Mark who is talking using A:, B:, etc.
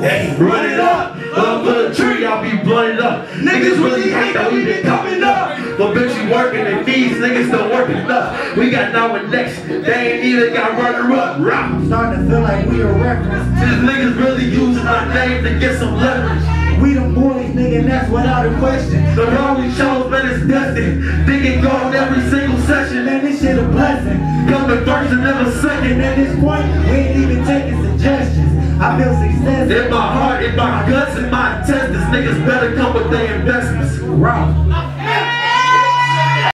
A: Hey, run it up. Up
B: for the tree, I'll be blunted up. Niggas really hate that we been coming up. But bitch, you working and these niggas still working up. We got now and next. They ain't even got runner up. Rock.
C: Starting to feel like we a reference.
B: These niggas really using our name to get some leverage.
C: We the boys, nigga, and that's without a question.
B: The wrong we chose, man, it's destined. Digging gold every single session.
C: Man, this shit a blessing.
B: Coming first and never second.
C: At this point, we ain't even taking suggestions. I feel success
B: In my heart, in my guts, in my intestines, niggas better come with their investments.
C: Rock.